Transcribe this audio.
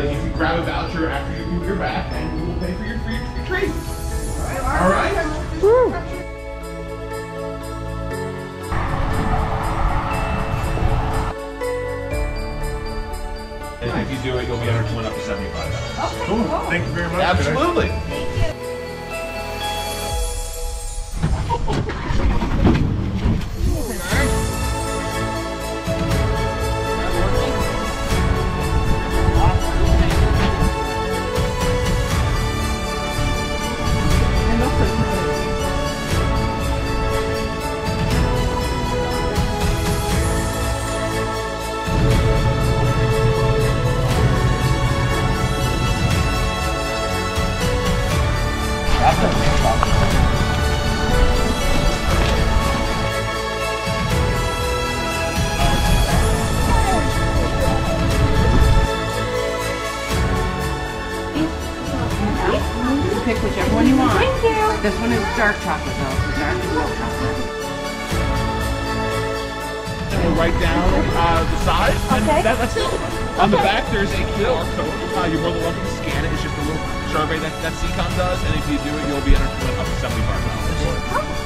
uh, if you grab a voucher after you move your back, and we will pay for your free, retreat. treat. All right? All right? And if you do it, you'll be entered to win up to $75. Okay, cool. Thank you very much. Absolutely. pick whichever one you want. Thank you. This one is dark chocolate though. Dark chocolate. We'll write down uh, the size. Okay. That, that's it. Okay. On the back, there's a QR code. Uh, you're more than welcome to scan it. It's just a little survey that, that SeaComm does, and if you do it, you'll be entered to win up to $75.